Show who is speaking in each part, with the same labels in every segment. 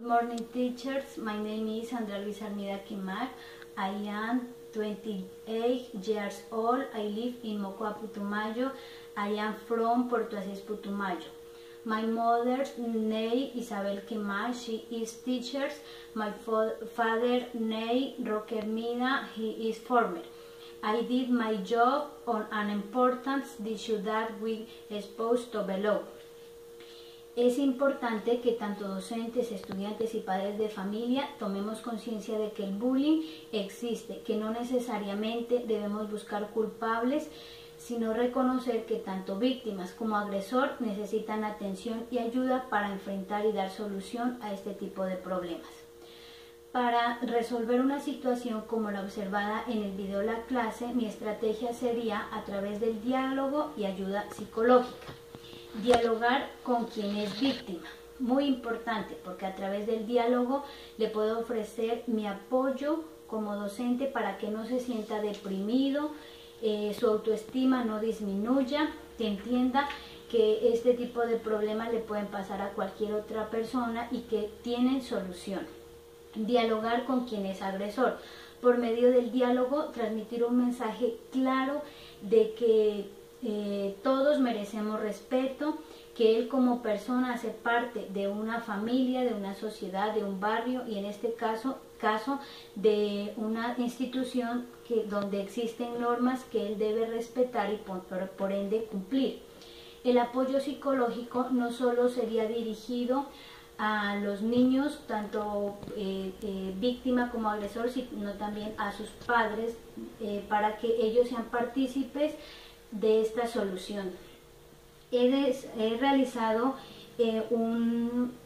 Speaker 1: Good morning teachers, my name is Andrea Luis Armida Quimac. I am 28 years old. I live in Mocoa, Putumayo. I am from Puerto Aziz, Putumayo. My mother's name Isabel Quimac. She is teacher. My father name Roque Mina. He is former. I did my job on an important issue that we exposed to below. Es importante que tanto docentes, estudiantes y padres de familia tomemos conciencia de que el bullying existe, que no necesariamente debemos buscar culpables, sino reconocer que tanto víctimas como agresor necesitan atención y ayuda para enfrentar y dar solución a este tipo de problemas. Para resolver una situación como la observada en el video La clase, mi estrategia sería a través del diálogo y ayuda psicológica. Dialogar con quien es víctima. Muy importante porque a través del diálogo le puedo ofrecer mi apoyo como docente para que no se sienta deprimido, eh, su autoestima no disminuya, que entienda que este tipo de problemas le pueden pasar a cualquier otra persona y que tienen solución. Dialogar con quien es agresor. Por medio del diálogo transmitir un mensaje claro de que eh, todos merecemos respeto, que él como persona hace parte de una familia, de una sociedad, de un barrio y en este caso, caso de una institución que, donde existen normas que él debe respetar y por, ende cumplir. El apoyo psicológico no solo sería dirigido a los niños, tanto eh, eh, víctima como agresor, sino también a sus padres, para que ellos sean partícipes de esta solución. He, realizado eh, un,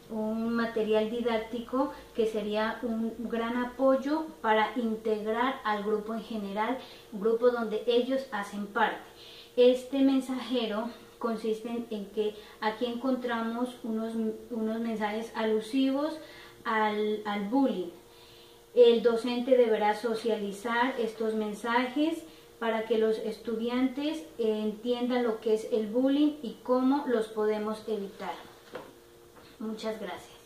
Speaker 1: material didáctico que sería un gran apoyo para integrar al grupo en general, grupo donde ellos hacen parte. Este mensajero consiste en, que aquí encontramos unos, unos mensajes alusivos al, al bullying. El docente deberá socializar estos mensajes para que los estudiantes entiendan lo que es el bullying y cómo los podemos evitar. Muchas gracias.